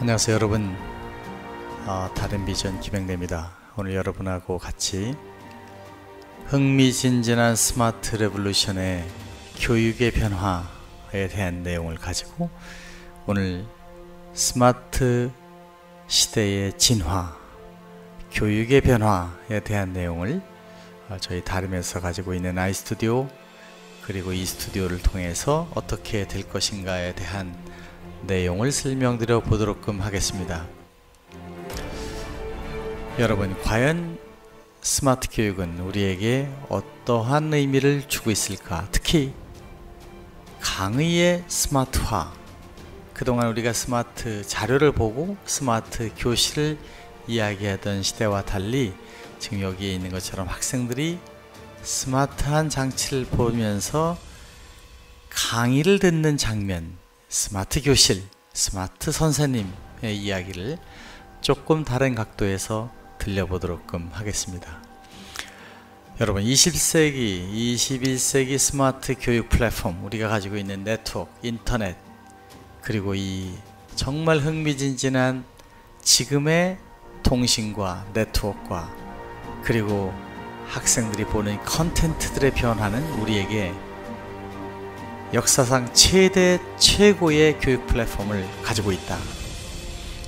안녕하세요 여러분. 어, 다름 비전 김영래입니다. 오늘 여러분하고 같이 흥미진진한 smart revolution의 교육의 변화에 대한 내용을 가지고 오늘 스마트 시대의 진화 교육의 변화에 대한 내용을 어, 저희 다름에서 가지고 있는 아이스튜디오 그리고 이 스튜디오를 통해서 어떻게 될 것인가에 대한 내용을 설명드려 보도록 하겠습니다. 여러분, 과연 스마트 교육은 우리에게 어떠한 의미를 주고 있을까? 특히 강의의 스마트화. 그동안 우리가 스마트 자료를 보고 스마트 교실을 이야기하던 시대와 달리 지금 여기에 있는 것처럼 학생들이 스마트한 장치를 보면서 강의를 듣는 장면, 스마트 교실, 스마트 선생님의 이야기를 조금 다른 각도에서 들려보도록 하겠습니다. 여러분 20세기, 21세기 스마트 교육 플랫폼 우리가 가지고 있는 네트워크, 인터넷 그리고 이 정말 흥미진진한 지금의 통신과 네트워크와 그리고 학생들이 보는 컨텐츠들의 변화는 우리에게 역사상 최대 최고의 교육 플랫폼을 가지고 있다.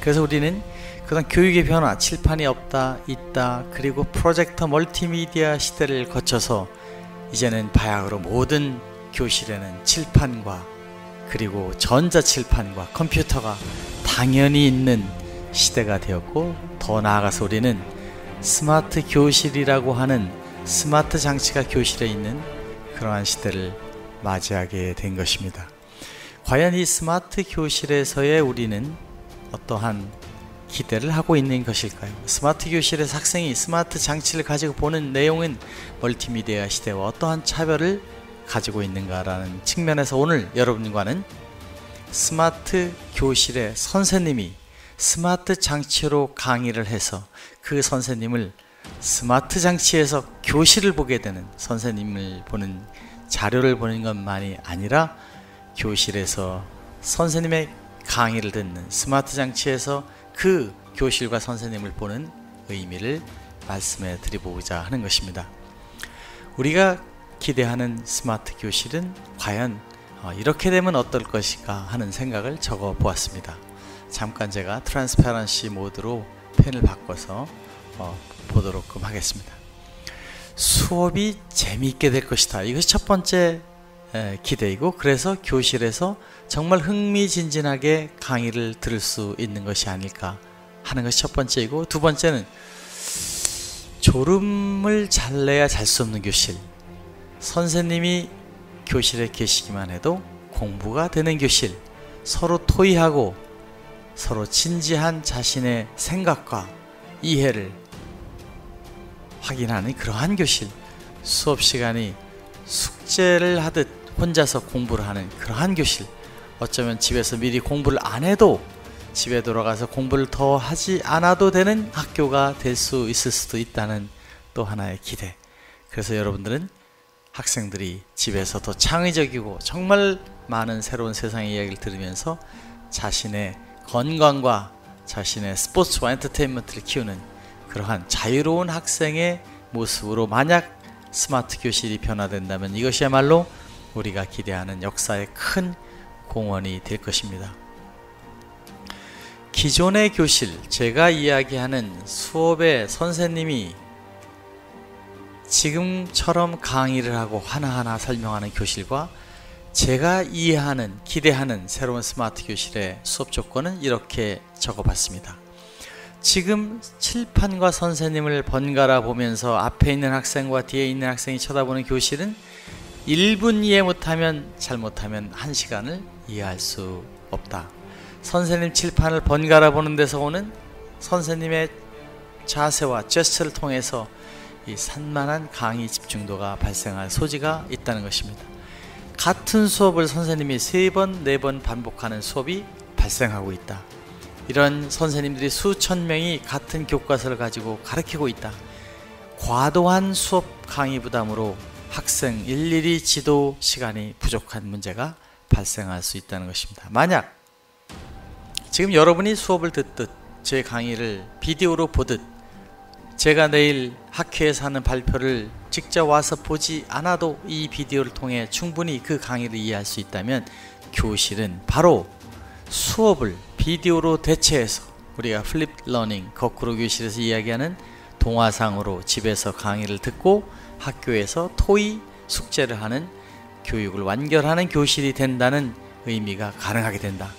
그래서 우리는 그런 교육의 변화, 칠판이 없다, 있다, 그리고 프로젝터 멀티미디어 시대를 거쳐서 이제는 바야흐로 모든 교실에는 칠판과 그리고 전자칠판과 컴퓨터가 당연히 있는 시대가 되었고 더 나아가서 우리는 스마트 교실이라고 하는 스마트 장치가 교실에 있는 그러한 시대를 맞이하게 된 것입니다. 과연 이 스마트 교실에서의 우리는 어떠한 기대를 하고 있는 것일까요? 스마트 교실에서 학생이 스마트 장치를 가지고 보는 내용은 멀티미디어 시대와 어떠한 차별을 가지고 있는가라는 측면에서 오늘 여러분과는 스마트 교실의 선생님이 스마트 장치로 강의를 해서 그 선생님을 스마트 장치에서 교실을 보게 되는 선생님을 보는 자료를 보는 것만이 아니라 교실에서 선생님의 강의를 듣는 스마트 장치에서 그 교실과 선생님을 보는 의미를 말씀해 드리고자 하는 것입니다. 우리가 기대하는 스마트 교실은 과연 어, 이렇게 되면 어떨 것인가 하는 생각을 적어 보았습니다. 잠깐 제가 트랜스페런시 모드로 펜을 바꿔서 어, 보도록 하겠습니다. 수업이 재미있게 될 것이다. 이것이 첫 번째 기대이고 그래서 교실에서 정말 흥미진진하게 강의를 들을 수 있는 것이 아닐까 하는 것이 첫 번째이고 두 번째는 졸음을 잘 내야 잘 수 없는 교실 선생님이 교실에 계시기만 해도 공부가 되는 교실 서로 토의하고 서로 진지한 자신의 생각과 이해를 확인하는 그러한 교실 수업 시간이 숙제를 하듯 혼자서 공부를 하는 그러한 교실. 어쩌면 집에서 미리 공부를 안 해도 집에 돌아가서 공부를 더 하지 않아도 되는 학교가 될 수 있을 수도 있다는 또 하나의 기대. 그래서 여러분들은 학생들이 집에서 더 창의적이고 정말 많은 새로운 세상의 이야기를 들으면서 자신의 건강과 자신의 스포츠와 엔터테인먼트를 키우는 그러한 자유로운 학생의 모습으로 만약 스마트 교실이 변화된다면 이것이야말로 우리가 기대하는 역사의 큰 공헌이 될 것입니다. 기존의 교실, 제가 이야기하는 수업의 선생님이 지금처럼 강의를 하고 하나하나 설명하는 교실과 제가 이해하는, 기대하는 새로운 스마트 교실의 수업 조건은 이렇게 적어봤습니다. 지금 칠판과 선생님을 번갈아 보면서 앞에 있는 학생과 뒤에 있는 학생이 쳐다보는 교실은 1분 이해 못하면 잘못하면 1시간을 이해할 수 없다. 선생님 칠판을 번갈아 보는 데서 오는 선생님의 자세와 제스처를 통해서 이 산만한 강의 집중도가 발생할 소지가 있다는 것입니다. 같은 수업을 선생님이 세 번, 네 번 반복하는 수업이 발생하고 있다. 이런 선생님들이 수천 명이 같은 교과서를 가지고 가르치고 있다. 과도한 수업 강의 부담으로 학생 일일이 지도 시간이 부족한 문제가 발생할 수 있다는 것입니다. 만약 지금 여러분이 수업을 듣듯 제 강의를 비디오로 보듯 제가 내일 학회에서 하는 발표를 직접 와서 보지 않아도 이 비디오를 통해 충분히 그 강의를 이해할 수 있다면 교실은 바로 수업을 비디오로 대체해서 우리가 flip learning 거꾸로 교실에서 이야기하는 동화상으로 집에서 강의를 듣고 학교에서 토의 숙제를 하는 교육을 완결하는 교실이 된다는 의미가 가능하게 된다.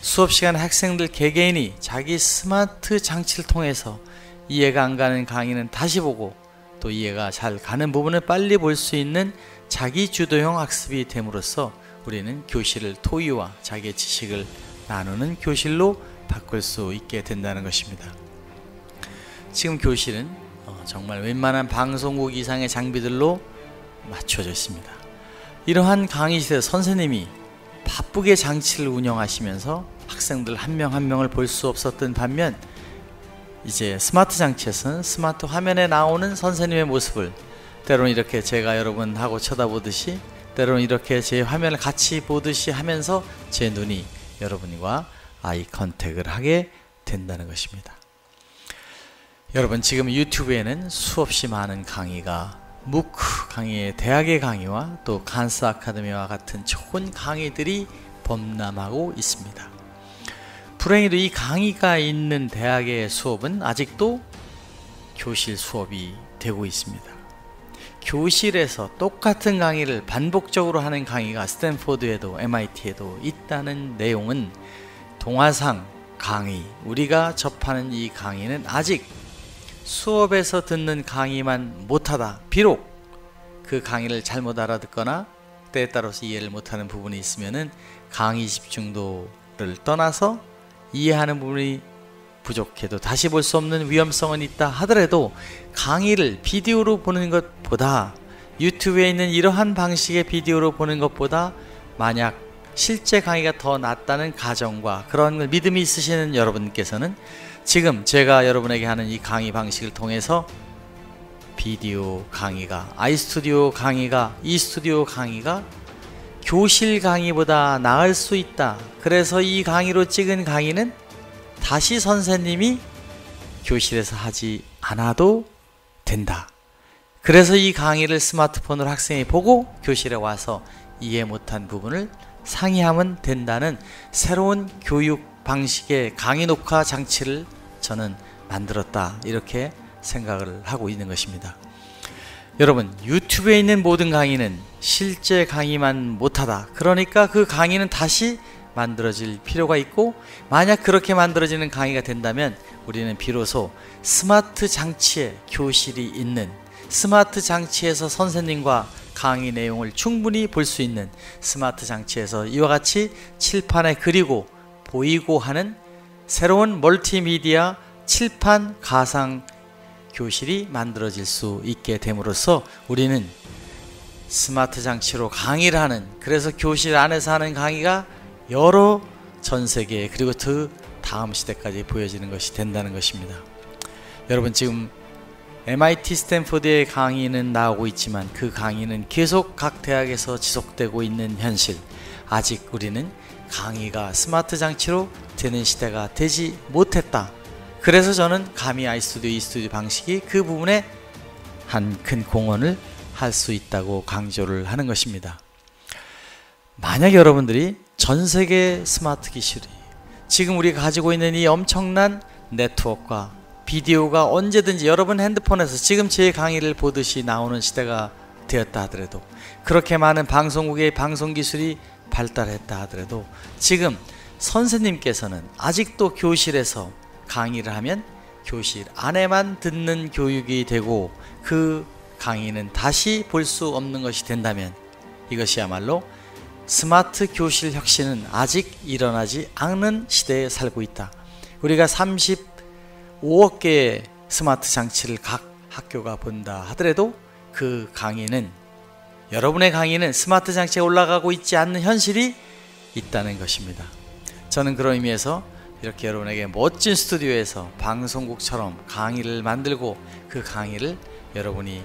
수업 시간에 학생들 개개인이 자기 스마트 장치를 통해서 이해가 안 가는 강의는 다시 보고 또 이해가 잘 가는 부분을 빨리 볼 수 있는 자기 주도형 학습이 됨으로써 우리는 교실을 토의와 자기의 지식을 나누는 교실로 바꿀 수 있게 된다는 것입니다. 지금 교실은 어, 정말 웬만한 방송국 이상의 장비들로 맞춰져 있습니다. 이러한 강의실에 선생님이 바쁘게 장치를 운영하시면서 학생들 한 명 한 명을 볼 수 없었던 반면 이제 스마트 장치에서는 스마트 화면에 나오는 선생님의 모습을 때로는 이렇게 제가 여러분하고 쳐다보듯이 때로는 이렇게 제 화면을 같이 보듯이 하면서 제 눈이 여러분과 아이 컨택을 하게 된다는 것입니다. 여러분 지금 유튜브에는 수없이 많은 강의가 무크 강의의 대학의 강의와 또 간스 아카데미와 같은 좋은 강의들이 범람하고 있습니다. 불행히도 이 강의가 있는 대학의 수업은 아직도 교실 수업이 되고 있습니다. 교실에서 똑같은 강의를 반복적으로 하는 강의가 스탠포드에도 MIT에도 있다는 내용은 동화상 강의, 우리가 접하는 이 강의는 아직 수업에서 듣는 강의만 못하다. 비록 그 강의를 잘못 알아듣거나 때에 따라서 이해를 못하는 부분이 있으면은 강의 집중도를 떠나서 이해하는 부분이 부족해도 다시 볼 수 없는 위험성은 있다 하더라도 강의를 비디오로 보는 것보다 유튜브에 있는 이러한 방식의 비디오로 보는 것보다 만약 실제 강의가 더 낫다는 가정과 그런 믿음이 있으시는 여러분께서는 지금 제가 여러분에게 하는 이 강의 방식을 통해서 비디오 강의가 아이스튜디오 강의가 이스튜디오 강의가 교실 강의보다 나을 수 있다. 그래서 이 강의로 찍은 강의는 다시 선생님이 교실에서 하지 않아도 된다. 그래서 이 강의를 스마트폰으로 학생이 보고 교실에 와서 이해 못한 부분을 상의하면 된다는 새로운 교육 방식의 강의 녹화 장치를 저는 만들었다. 이렇게 생각을 하고 있는 것입니다. 여러분 유튜브에 있는 모든 강의는 실제 강의만 못하다 그러니까 그 강의는 다시 만들어질 필요가 있고 만약 그렇게 만들어지는 강의가 된다면 우리는 비로소 스마트 장치에 교실이 있는 스마트 장치에서 선생님과 강의 내용을 충분히 볼 수 있는 스마트 장치에서 이와 같이 칠판에 그리고 보이고 하는 새로운 멀티미디어 칠판 가상 교실이 만들어질 수 있게 됨으로써 우리는 스마트 장치로 강의를 하는 그래서 교실 안에서 하는 강의가 여러 전 세계 그리고 그 다음 시대까지 보여지는 것이 된다는 것입니다. 여러분 지금 MIT 스탠포드의 강의는 나오고 있지만 그 강의는 계속 각 대학에서 지속되고 있는 현실. 아직 우리는 강의가 스마트 장치로 되는 시대가 되지 못했다. 그래서 저는 감히 아이스튜디오 이스튜디오 방식이 그 부분에 한 큰 공헌을 할 수 있다고 강조를 하는 것입니다. 만약 여러분들이 전 세계 스마트 기술이 지금 우리가 가지고 있는 이 엄청난 네트워크와 비디오가 언제든지 여러분 핸드폰에서 지금 제 강의를 보듯이 나오는 시대가 되었다 하더라도 그렇게 많은 방송국의 방송 기술이 발달했다 하더라도 지금 선생님께서는 아직도 교실에서 강의를 하면 교실 안에만 듣는 교육이 되고 그 강의는 다시 볼 수 없는 것이 된다면 이것이야말로 스마트 교실 혁신은 아직 일어나지 않는 시대에 살고 있다. 우리가 35억 개의 스마트 장치를 각 학교가 본다 하더라도 그 강의는 여러분의 강의는 스마트 장치에 올라가고 있지 않는 현실이 있다는 것입니다. 저는 그런 의미에서 이렇게 여러분에게 멋진 스튜디오에서 방송국처럼 강의를 만들고 그 강의를 여러분이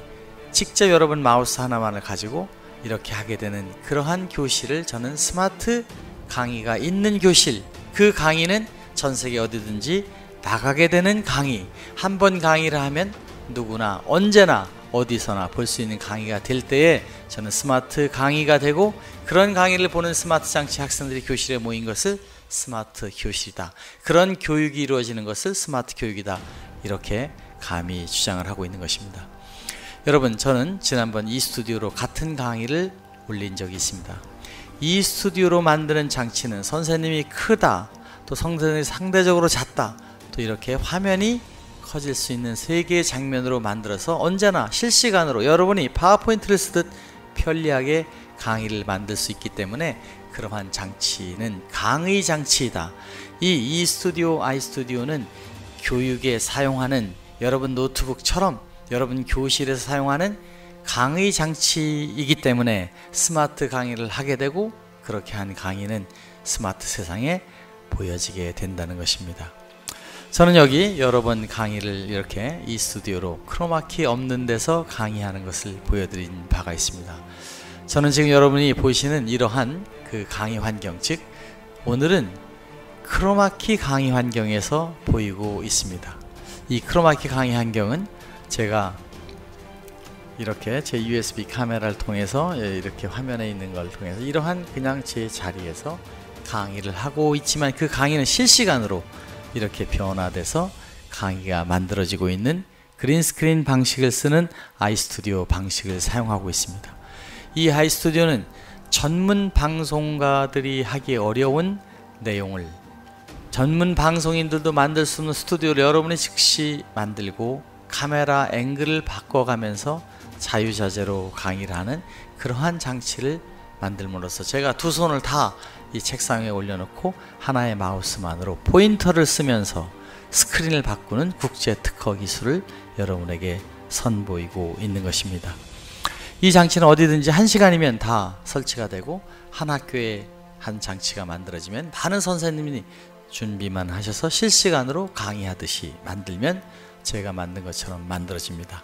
직접 여러분 마우스 하나만을 가지고 이렇게 하게 되는 그러한 교실을 저는 스마트 강의가 있는 교실 그 강의는 전 세계 어디든지 나가게 되는 강의. 한 번 강의를 하면 누구나 언제나 어디서나 볼 수 있는 강의가 될 때에 저는 스마트 강의가 되고 그런 강의를 보는 스마트 장치 학생들이 교실에 모인 것을 스마트 교실이다. 그런 교육이 이루어지는 것을 스마트 교육이다. 이렇게 감히 주장을 하고 있는 것입니다. 여러분, 저는 지난번 이 스튜디오로 같은 강의를 올린 적이 있습니다. 이 스튜디오로 만드는 장치는 선생님이 크다, 또 선생님이 상대적으로 작다, 또 이렇게 화면이 커질 수 있는 세 개의 장면으로 만들어서 언제나 실시간으로 여러분이 파워포인트를 쓰듯 편리하게 강의를 만들 수 있기 때문에 그러한 장치는 강의 장치이다. 이 e스튜디오, i스튜디오는 교육에 사용하는 여러분 노트북처럼 여러분 교실에서 사용하는 강의 장치이기 때문에 스마트 강의를 하게 되고 그렇게 한 강의는 스마트 세상에 보여지게 된다는 것입니다. 저는 여기 여러 번 강의를 이렇게 이 스튜디오로 크로마키 없는 데서 강의하는 것을 보여드린 바가 있습니다. 저는 지금 여러분이 보시는 이러한 그 강의 환경, 즉 오늘은 크로마키 강의 환경에서 보이고 있습니다. 이 크로마키 강의 환경은 제가 이렇게 제 USB 카메라를 통해서 이렇게 화면에 있는 걸 통해서 이러한 그냥 제 자리에서 강의를 하고 있지만 그 강의는 실시간으로 이렇게 변화돼서 강의가 만들어지고 있는 그린스크린 방식을 쓰는 아이스튜디오 방식을 사용하고 있습니다. 이 아이스튜디오는 전문 방송가들이 하기 어려운 내용을 전문 방송인들도 만들 수 있는 스튜디오를 여러분이 즉시 만들고 카메라 앵글을 바꿔가면서 자유자재로 강의를 하는 그러한 장치를 만들므로써 제가 두 손을 다 이 책상에 올려놓고 하나의 마우스만으로 포인터를 쓰면서 스크린을 바꾸는 국제 특허 기술을 여러분에게 선보이고 있는 것입니다. 이 장치는 어디든지 한 시간이면 다 설치가 되고 한 학교에 한 장치가 만들어지면 많은 선생님이 준비만 하셔서 실시간으로 강의하듯이 만들면 제가 만든 것처럼 만들어집니다.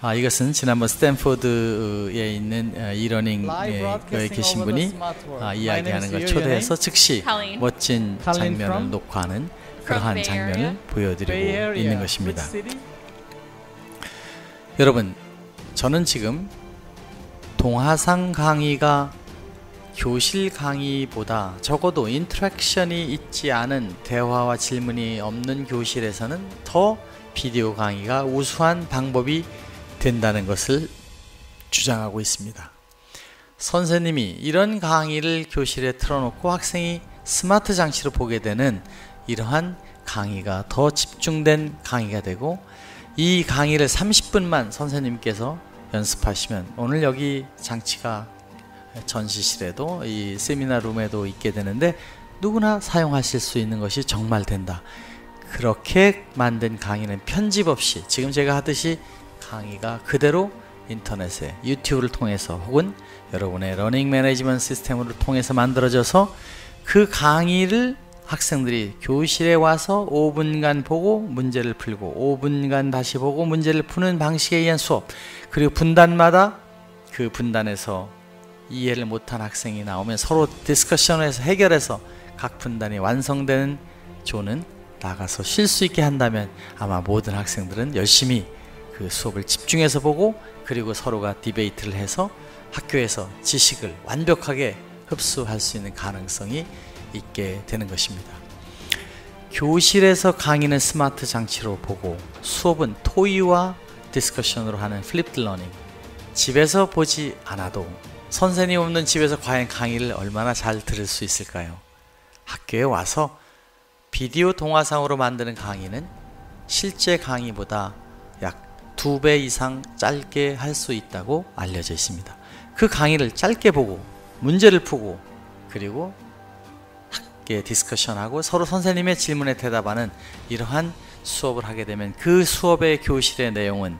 아, 이것은 지난번 스탠포드에 있는 어, 이러닝에 계신 분이 아, 이야기하는 걸 초대해서 즉시 멋진 장면을 녹화하는 그러한 장면을 보여드리고 있는 것입니다. 여러분, 저는 지금 동화상 강의가 교실 강의보다 적어도 인터랙션이 있지 않은 대화와 질문이 없는 교실에서는 더 비디오 강의가 우수한 방법이 된다는 것을 주장하고 있습니다. 선생님이 이런 강의를 교실에 틀어놓고 학생이 스마트 장치로 보게 되는 이러한 강의가 더 집중된 강의가 되고 이 강의를 30분만 선생님께서 연습하시면 오늘 여기 장치가 전시실에도 이 세미나 룸에도 있게 되는데 누구나 사용하실 수 있는 것이 정말 된다. 그렇게 만든 강의는 편집 없이 지금 제가 하듯이 강의가 그대로 인터넷에 유튜브를 통해서 혹은 여러분의 learning management system을 통해서 만들어져서 그 강의를 학생들이 교실에 와서 5분간 보고 문제를 풀고 5분간 다시 보고 문제를 푸는 방식에 의한 수업 그리고 분단마다 그 분단에서 이해를 못한 학생이 나오면 서로 discussion에서 해결해서 각 분단이 완성되는 조는 나가서 쉴 수 있게 한다면 아마 모든 학생들은 열심히 그 수업을 집중해서 보고 그리고 서로가 debate를 해서 학교에서 지식을 완벽하게 흡수할 수 있는 가능성이 있게 되는 것입니다. 교실에서 강의는 스마트 장치로 보고 수업은 토의와 discussion으로 하는 flipped learning 집에서 보지 않아도 선생님 없는 집에서 과연 강의를 얼마나 잘 들을 수 있을까요? 학교에 와서 비디오 동화상으로 만드는 강의는 실제 강의보다 약 두 배 이상 짧게 할 수 있다고 알려져 있습니다. 그 강의를 짧게 보고 문제를 푸고 그리고 함께 디스커션하고 서로 선생님의 질문에 대답하는 이러한 수업을 하게 되면 그 수업의 교실의 내용은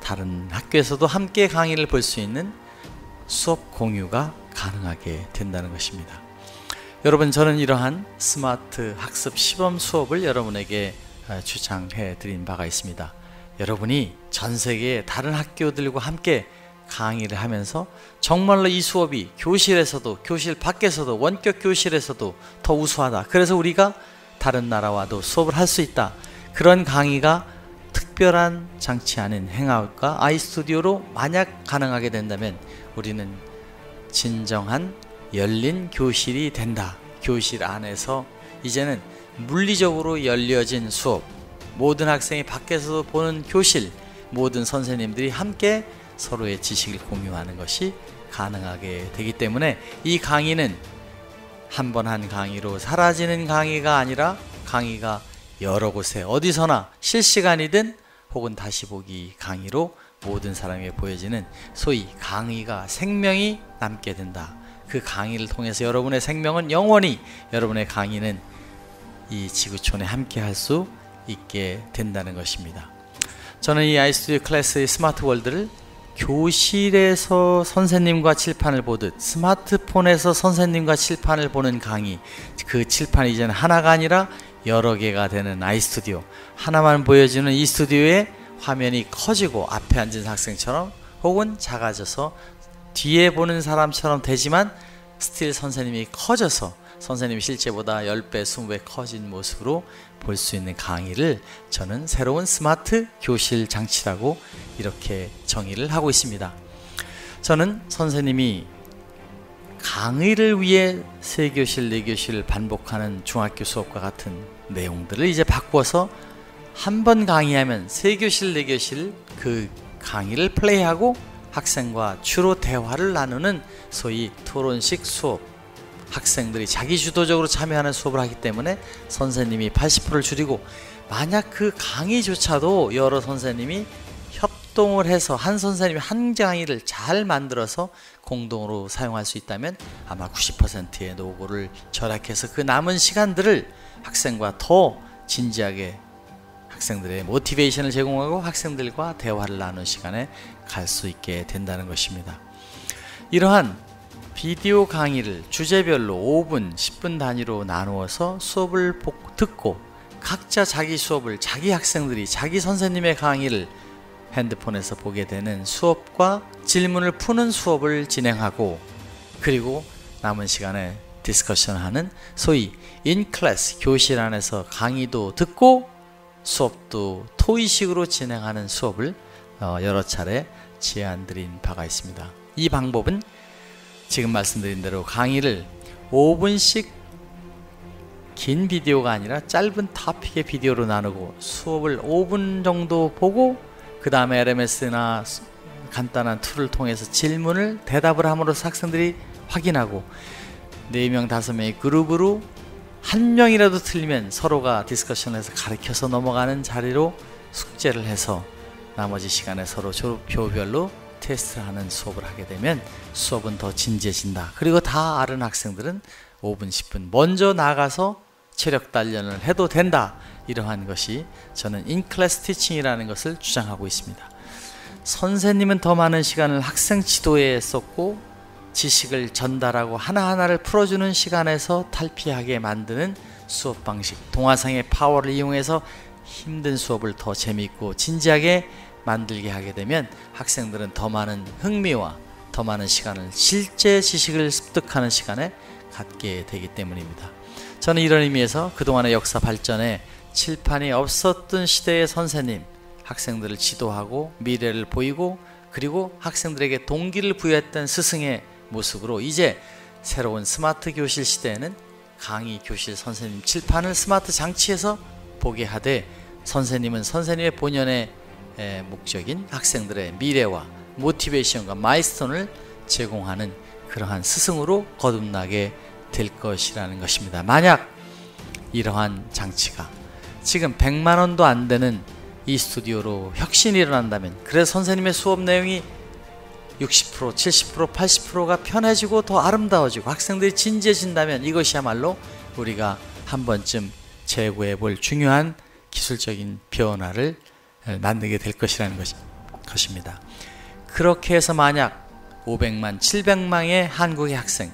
다른 학교에서도 함께 강의를 볼 수 있는 수업 공유가 가능하게 된다는 것입니다. 여러분 저는 이러한 스마트 학습 시범 수업을 여러분에게 어, 주장해 드린 바가 있습니다. 여러분이 전 세계의 다른 학교들과 함께 강의를 하면서 정말로 이 수업이 교실에서도 교실 밖에서도 원격 교실에서도 더 우수하다. 그래서 우리가 다른 나라와도 수업을 할 수 있다. 그런 강의가 특별한 장치 아닌 행아웃과 아이스튜디오로 만약 가능하게 된다면 우리는 진정한 열린 교실이 된다. 교실 안에서 이제는 물리적으로 열려진 수업, 모든 학생이 밖에서 보는 교실, 모든 선생님들이 함께 서로의 지식을 공유하는 것이 가능하게 되기 때문에 이 강의는 한번한 강의로 사라지는 강의가 아니라 강의가 여러 곳에 어디서나 실시간이든 혹은 다시 보기 강의로 모든 사람에게 보여지는 소위 강의가 생명이 남게 된다. 그 강의를 통해서 여러분의 생명은 영원히 여러분의 강의는 이 지구촌에 함께 할 수 있게 된다는 것입니다. 저는 이 아이스튜디오 클래스의 스마트 월드를 교실에서 선생님과 칠판을 보듯 스마트폰에서 선생님과 칠판을 보는 강의 그 칠판이 이제는 하나가 아니라 여러 개가 되는 iStudio 하나만 보여주는 이 스튜디오에 화면이 커지고 앞에 앉은 학생처럼 혹은 작아져서 뒤에 보는 사람처럼 되지만 스틸 선생님이 커져서 선생님이 실제보다 10배, 20배 커진 모습으로 볼 수 있는 강의를 저는 새로운 스마트 교실 장치라고 이렇게 정의를 하고 있습니다. 저는 선생님이 강의를 위해 세 교실, 네 교실 반복하는 중학교 수업과 같은 내용들을 이제 바꿔서 한 번 강의하면 세 교실, 네 교실 그 강의를 플레이하고 학생과 주로 대화를 나누는 소위 토론식 수업. 학생들이 자기 주도적으로 참여하는 수업을 하기 때문에 선생님이 80%를 줄이고 만약 그 강의조차도 여러 선생님이 협동을 해서 한 선생님이 한 강의를 잘 만들어서 공동으로 사용할 수 있다면 아마 90%의 노고를 절약해서 그 남은 시간들을 학생과 더 진지하게 학생들의 모티베이션을 제공하고 학생들과 대화를 나누는 시간에 갈 수 있게 된다는 것입니다. 이러한 비디오 강의를 주제별로 5분, 10분 단위로 나누어서 수업을 듣고 각자 자기 수업을 자기 학생들이 자기 선생님의 강의를 핸드폰에서 보게 되는 수업과 질문을 푸는 수업을 진행하고 그리고 남은 시간에 디스커션하는 소위 인클래스 교실 안에서 강의도 듣고 수업도 토의식으로 진행하는 수업을 어, 여러 차례 제안 드린 바가 있습니다. 이 방법은 지금 말씀드린 대로 강의를 5분씩 긴 비디오가 아니라 짧은 타픽의 비디오로 나누고 수업을 5분 정도 보고 그 다음에 LMS나 간단한 tool을 통해서 질문을 대답을 함으로써 학생들이 확인하고 4명, 5명의 그룹으로 한 명이라도 틀리면 서로가 discussion해서 가르쳐서 넘어가는 자리로 숙제를 해서 나머지 시간에 서로 조표별로 테스트하는 수업을 하게 되면 수업은 더 진지해진다. 그리고 다 아는 학생들은 5분, 10분 먼저 나가서 체력 단련을 해도 된다. 이러한 것이 저는 인클래스 티칭이라는 것을 주장하고 있습니다. 선생님은 더 많은 시간을 학생 지도에 썼고 지식을 전달하고 하나하나를 풀어주는 시간에서 탈피하게 만드는 수업 방식 동화상의 파워를 이용해서 힘든 수업을 더 재미있고 진지하게 만들게 하게 되면 학생들은 더 많은 흥미와 더 많은 시간을 실제 지식을 습득하는 시간에 갖게 되기 때문입니다. 저는 이런 의미에서 그동안의 역사 발전에 칠판이 없었던 시대의 선생님, 학생들을 지도하고 미래를 보이고 그리고 학생들에게 동기를 부여했던 스승의 모습으로 이제 새로운 스마트 교실 시대에는 강의 교실 선생님 칠판을 스마트 장치에서 보게 하되 선생님은 선생님의 본연의 목적인 학생들의 미래와 모티베이션과 마이스톤을 제공하는 그러한 스승으로 거듭나게 될 것이라는 것입니다. 만약 이러한 장치가 지금 100만 원도 안 되는 이 스튜디오로 혁신이 일어난다면 그래서 선생님의 수업 내용이 60%, 70%, 80%가 편해지고 더 아름다워지고 학생들이 진지해진다면 이것이야말로 우리가 한 번쯤 재고해 볼 중요한 기술적인 변화를 만들게 될 것이라는 것입니다. 그렇게 해서 만약 500만, 700만의 한국의 학생,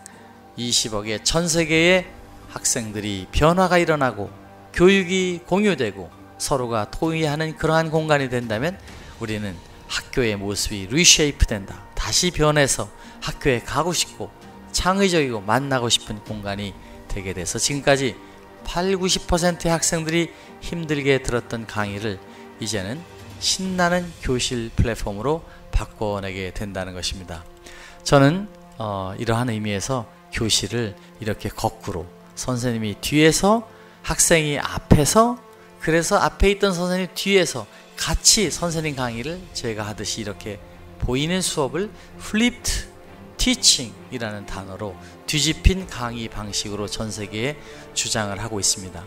20억의 전 세계의 학생들이 변화가 일어나고 교육이 공유되고 서로가 토의하는 그러한 공간이 된다면 우리는 학교의 모습이 reshape 된다. 다시 변해서 학교에 가고 싶고 창의적이고 만나고 싶은 공간이 되게 돼서 지금까지 8, 90%의 학생들이 힘들게 들었던 강의를 이제는 신나는 교실 플랫폼으로 바꿔내게 된다는 것입니다. 저는 어, 이러한 의미에서 교실을 이렇게 거꾸로 선생님이 뒤에서 학생이 앞에서 그래서 앞에 있던 선생님 뒤에서 같이 선생님 강의를 제가 하듯이 이렇게 보이는 수업을 flipped teaching이라는 단어로 뒤집힌 강의 방식으로 전 세계에 주장을 하고 있습니다.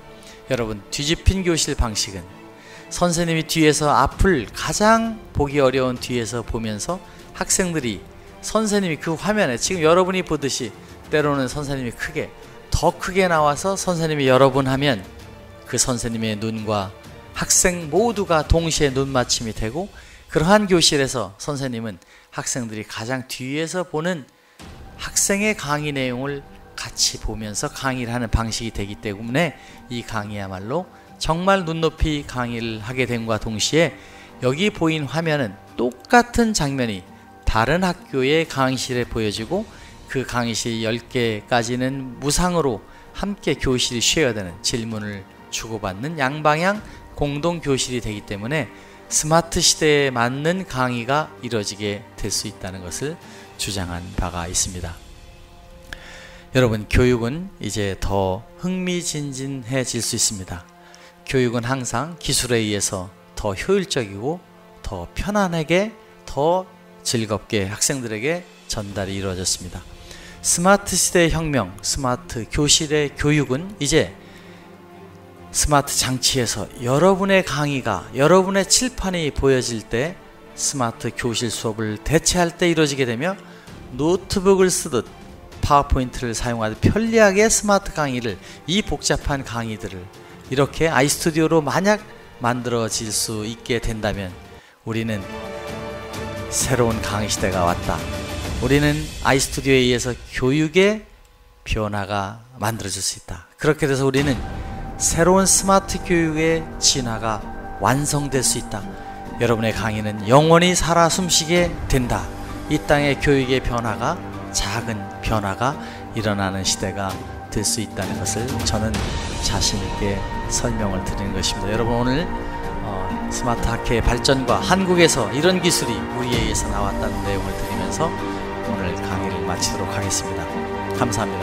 여러분, 뒤집힌 교실 방식은 선생님이 뒤에서 앞을 가장 보기 어려운 뒤에서 보면서 학생들이 선생님이 그 화면에 지금 여러분이 보듯이 때로는 선생님이 크게 더 크게 나와서 선생님이 여러분 하면 그 선생님의 눈과 학생 모두가 동시에 눈 맞춤이 되고 그러한 교실에서 선생님은 학생들이 가장 뒤에서 보는 학생의 강의 내용을 같이 보면서 강의를 하는 방식이 되기 때문에 이 강의야말로 정말 눈높이 강의를 하게 됨과 동시에 여기 보인 화면은 똑같은 장면이 다른 학교의 강의실에 보여지고 그 강의실 10개까지는 무상으로 함께 교실이 쉬어야 되는 질문을 주고받는 양방향 공동 교실이 되기 때문에 스마트 시대에 맞는 강의가 이루어지게 될 수 있다는 것을 주장한 바가 있습니다. 여러분, 교육은 이제 더 흥미진진해질 수 있습니다. 교육은 항상 기술에 의해서 더 효율적이고 더 편안하게 더 즐겁게 학생들에게 전달이 이루어졌습니다. 스마트 시대의 혁명, 스마트 교실의 교육은 이제 스마트 장치에서 여러분의 강의가 여러분의 칠판이 보여질 때 스마트 교실 수업을 대체할 때 이루어지게 되며 노트북을 쓰듯 파워포인트를 사용하듯 편리하게 스마트 강의를 이 복잡한 강의들을 이렇게 iStudio로 만약 만들어질 수 있게 된다면 우리는 새로운 강의 시대가 왔다. 우리는 iStudio에 의해서 교육의 변화가 만들어질 수 있다. 그렇게 돼서 우리는 새로운 스마트 교육의 진화가 완성될 수 있다. 여러분의 강의는 영원히 살아 숨쉬게 된다. 이 땅의 교육의 변화가 작은 변화가 일어나는 시대가 될 수 있다는 것을 저는 자신 있게 설명을 드리는 것입니다. 여러분 오늘 어, 스마트 학회의 발전과 한국에서 이런 기술이 우리에 의해서 나왔다는 내용을 드리면서 오늘 강의를 마치도록 하겠습니다. 감사합니다.